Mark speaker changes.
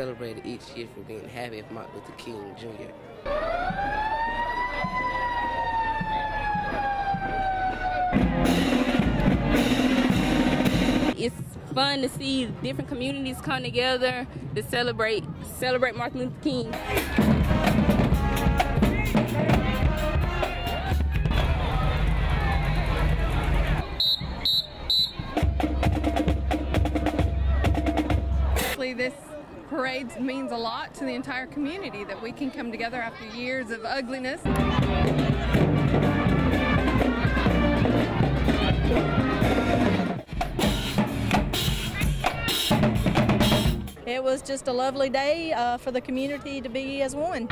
Speaker 1: celebrated each year for being happy of Martin Luther King Jr.
Speaker 2: It's fun to see different communities come together to celebrate celebrate Martin Luther King.
Speaker 3: Honestly, this parade means a lot to the entire community that we can come together after years of ugliness.
Speaker 4: It was just a lovely day uh, for the community to be as one.